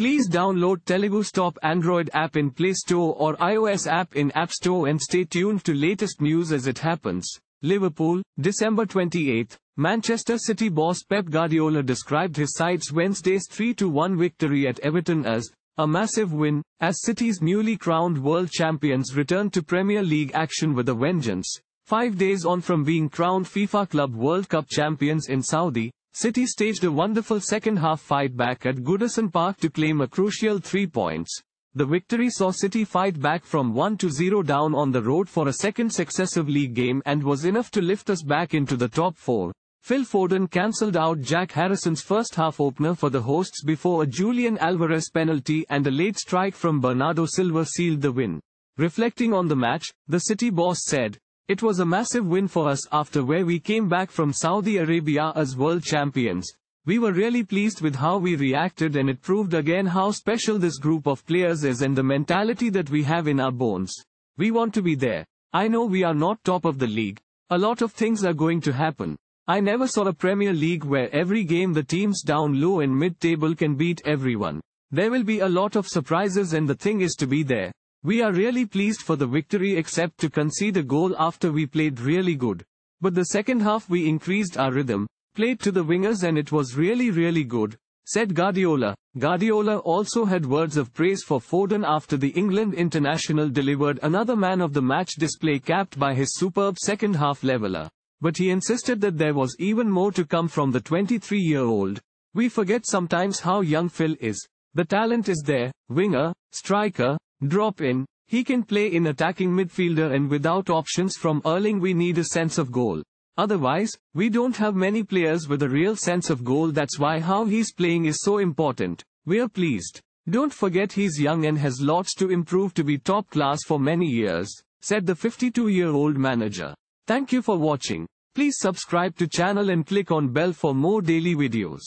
Please download Telugu Stop Android app in Play Store or iOS app in App Store and stay tuned to latest news as it happens. Liverpool, December 28. Manchester City boss Pep Guardiola described his side's Wednesday's 3-1 victory at Everton as a massive win, as City's newly crowned world champions returned to Premier League action with a vengeance. Five days on from being crowned FIFA Club World Cup champions in Saudi, City staged a wonderful second-half fight back at Goodison Park to claim a crucial three points. The victory saw City fight back from 1-0 down on the road for a second successive league game and was enough to lift us back into the top four. Phil Foden cancelled out Jack Harrison's first half opener for the hosts before a Julian Alvarez penalty and a late strike from Bernardo Silva sealed the win. Reflecting on the match, the City boss said, It was a massive win for us after where we came back from Saudi Arabia as world champions. We were really pleased with how we reacted and it proved again how special this group of players is and the mentality that we have in our bones. We want to be there. I know we are not top of the league. A lot of things are going to happen. I never saw a Premier League where every game the teams down low in mid-table can beat everyone. There will be a lot of surprises and the thing is to be there. We are really pleased for the victory except to concede a goal after we played really good. But the second half we increased our rhythm, played to the wingers and it was really really good, said Guardiola. Guardiola also had words of praise for Foden after the England international delivered another man of the match display capped by his superb second half leveler. But he insisted that there was even more to come from the 23-year-old. We forget sometimes how young Phil is. The talent is there, winger, striker, drop in, he can play in attacking midfielder and without options from Erling we need a sense of goal. Otherwise, we don't have many players with a real sense of goal that's why how he's playing is so important. We're pleased. Don't forget he's young and has lots to improve to be top class for many years, said the 52-year-old manager. Thank you for watching. Please subscribe to channel and click on bell for more daily videos.